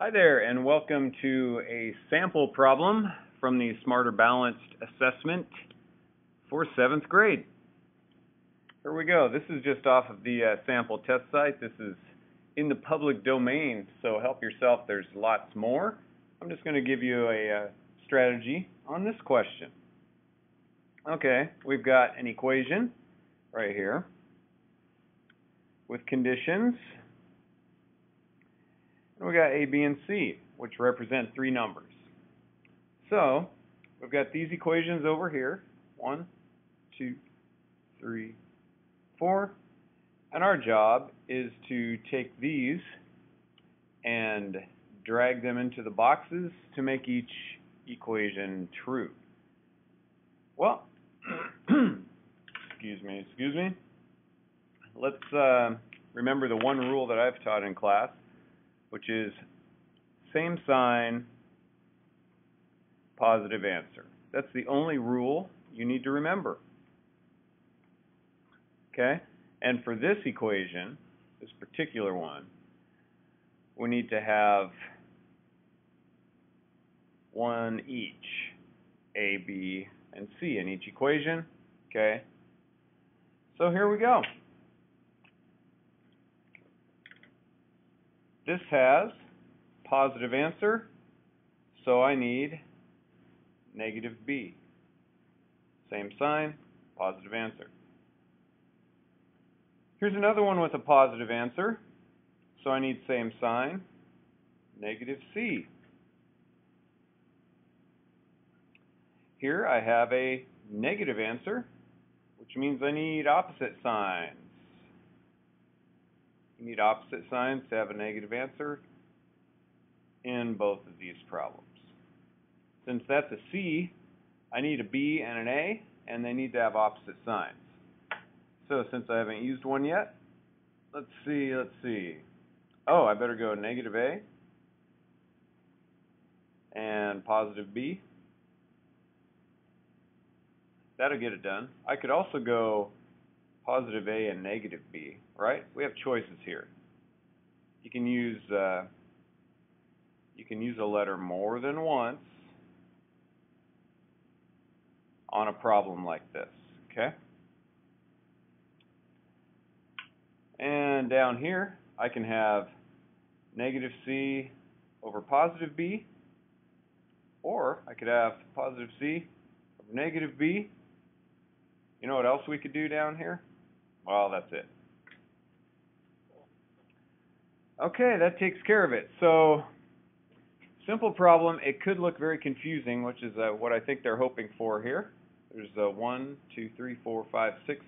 Hi there, and welcome to a sample problem from the Smarter Balanced Assessment for seventh grade. Here we go. This is just off of the uh, sample test site. This is in the public domain, so help yourself. There's lots more. I'm just going to give you a uh, strategy on this question. Okay, we've got an equation right here with conditions and we got A, B, and C, which represent three numbers. So, we've got these equations over here. One, two, three, four. And our job is to take these and drag them into the boxes to make each equation true. Well, excuse me, excuse me. Let's uh, remember the one rule that I've taught in class which is same sign, positive answer. That's the only rule you need to remember. Okay? And for this equation, this particular one, we need to have one each, A, B, and C in each equation. Okay? So here we go. This has positive answer, so I need negative b. Same sign, positive answer. Here's another one with a positive answer, so I need same sign, negative c. Here I have a negative answer, which means I need opposite signs. Need opposite signs to have a negative answer in both of these problems. Since that's a C, I need a B and an A, and they need to have opposite signs. So since I haven't used one yet, let's see, let's see. Oh, I better go negative A and positive B. That'll get it done. I could also go positive A and negative B, right? We have choices here. You can use uh, you can use a letter more than once on a problem like this, okay? And down here, I can have negative C over positive B, or I could have positive C over negative B. You know what else we could do down here? Well, that's it. Okay, that takes care of it. So, simple problem. It could look very confusing, which is uh, what I think they're hoping for here. There's uh, one, two, three, four, five, six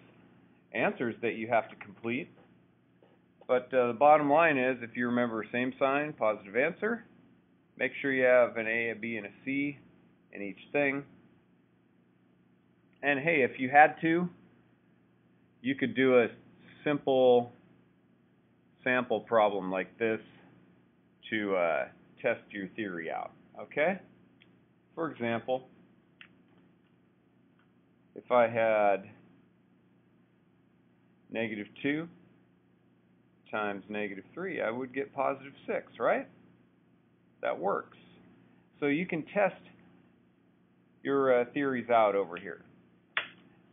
answers that you have to complete. But uh, the bottom line is, if you remember same sign, positive answer, make sure you have an A, a B, and a C in each thing. And hey, if you had to, you could do a simple sample problem like this to uh, test your theory out. Okay? For example, if I had negative 2 times negative 3, I would get positive 6, right? That works. So you can test your uh, theories out over here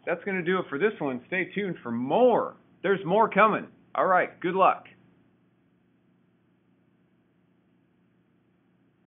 that's going to do it for this one. Stay tuned for more. There's more coming. All right, good luck.